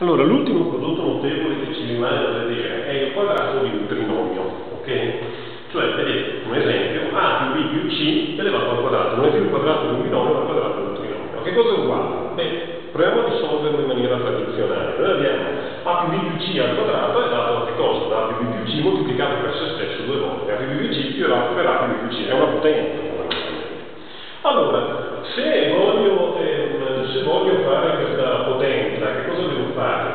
Allora, l'ultimo prodotto notevole che ci rimane da vedere è il quadrato di un trinomio, ok? Cioè, vedete, un esempio, A più B più C elevato al quadrato, non è più il quadrato di un binomio, ma il quadrato di un trinomio. Che cosa è uguale? Beh, proviamo a risolverlo in maniera tradizionale. Noi abbiamo A più B più C al quadrato è dato da che cosa? Da A più B più C moltiplicato per se stesso due volte. A più B più C più A A più B più C, è una potenza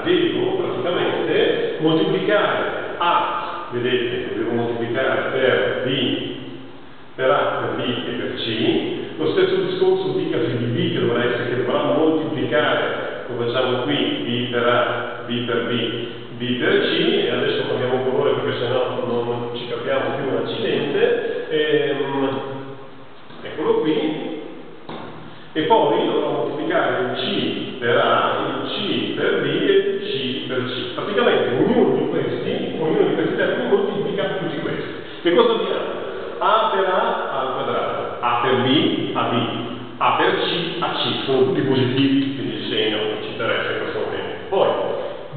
Devo praticamente moltiplicare A, vedete, devo moltiplicare per B, per A, per B e per C, lo stesso discorso dicasi di B che dovrà essere che dovrà moltiplicare, come facciamo qui, B per A, B per B, B per C, e adesso cambiamo colore perché sennò non ci Che cosa abbiamo? A per A al quadrato, A per B a B, A per C a C, sono tutti positivi, quindi il segno non ci interessa in questo momento. Poi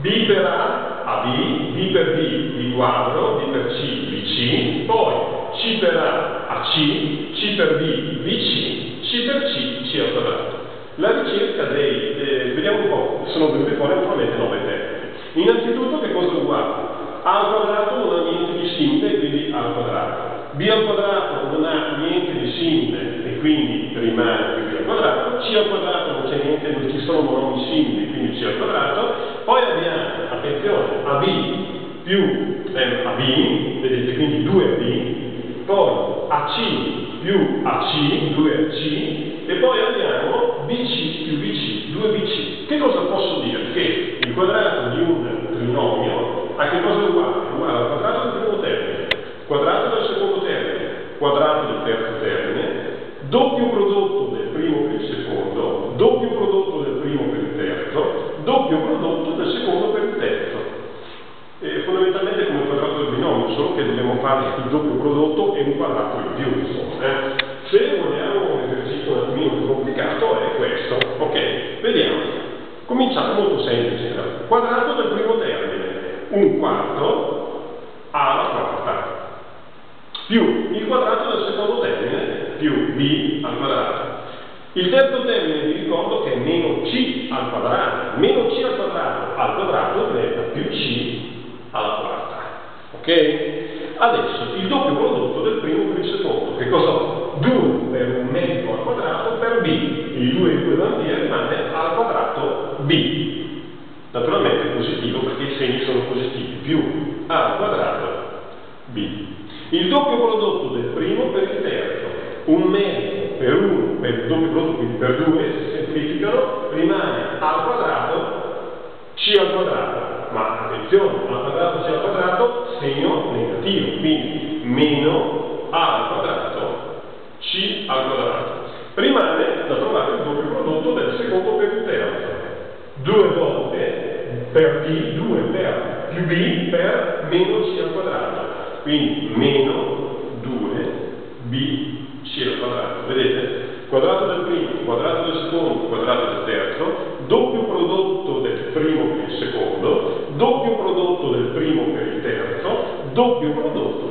B per A a B, B per B B quadro, B per C BC, poi C per A a C, C per B BC, C per C, C al quadrato. La ricerca dei, eh, vediamo un po', sono venute fuori naturalmente nove termini. Innanzitutto che cosa uguale? A al quadrato non ha niente B al quadrato non ha niente di simile e quindi rimane B al quadrato. C al quadrato non c'è niente, non ci sono monomi simili, quindi C al quadrato. Poi abbiamo, attenzione, AB più eh, AB, vedete quindi 2AB, poi AC più AC, 2AC, e poi abbiamo BC più BC, 2BC. Che cosa posso dire? Che il quadrato di un trinomio a che cosa è uguale? È uguale al quadrato del primo termine, quadrato del secondo termine, quadrato del terzo termine, doppio prodotto del primo per il secondo, doppio prodotto del primo per il terzo, doppio prodotto del secondo per il terzo. E fondamentalmente come il quadrato del binomio, fare il doppio prodotto e un quadrato in più. Eh? Se vogliamo un esercizio un attimino più complicato è questo. Ok, vediamo. Cominciamo molto semplice. Quadrato del primo termine, un quarto alla quarta, più il quadrato del secondo termine, più b al quadrato. Il terzo termine vi ricordo che è meno c al quadrato. Meno c al quadrato al quadrato diventa più c alla quarta. Ok? Adesso il doppio prodotto del primo per il secondo. Che cosa ho? 2 per un medico al quadrato per b. Il 2 e 2 vanno via rimane al quadrato b. Naturalmente è positivo perché i segni sono positivi. Più a al quadrato b. Il doppio prodotto del primo per il terzo. Un medico per 1 per il doppio prodotto, quindi per 2 si semplificano, rimane al quadrato c al quadrato ma attenzione, a quadrato c al quadrato, quindi meno a al quadrato c al quadrato. Rimane da trovare il doppio prodotto del secondo per il terzo. Due volte per b, 2 per più b per meno c al quadrato. Quindi meno 2 b c al quadrato. Vedete? Quadrato del primo, quadrato del secondo, quadrato del terzo, doppio do meu produto.